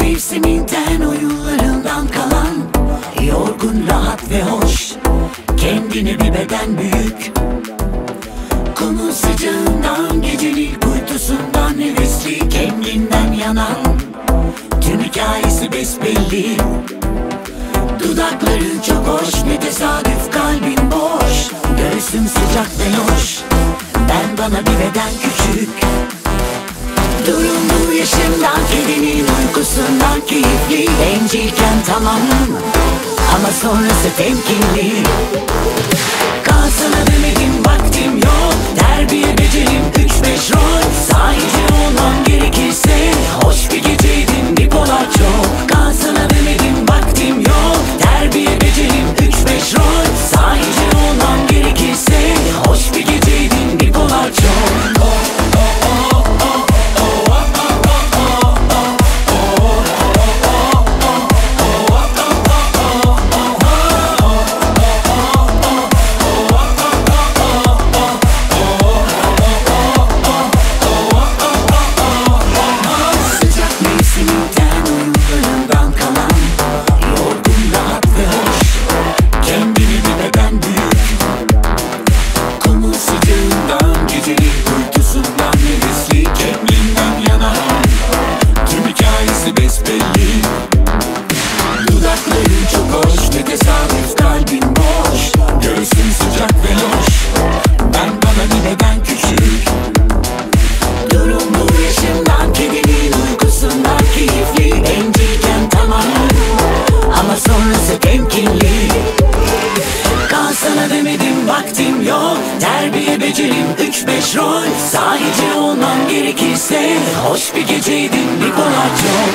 Mevsiminden oyunlarından kalan Yorgun rahat ve hoş Kendine bir beden büyük. Kumun sıcağından gecenin kuytusundan Hevesli kendinden yanan Tüm hikayesi besbelli. Dudakların çok hoş Ne tesadüf kalbin boş. Göğsün sıcak ve loş Ben bana bir beden küçük uykusundan keyifli. Bencilken tamam. Ama sonrası temkinli. Kalsana demedim vaktim yok. Terbiye becerim tesadüf kalbin boş Göğsün sıcak ve loş. Ben bana bir beden küçük. Durum bu yaşımdan kedinin uykusundan keyifli Bencilken tamam. Ama sonrası temkinli. Kalsana demedim vaktim yok. Terbiye becerim üç beş rol. Sahici olmam gerekirse Hoş bir geceydin bir kolay çok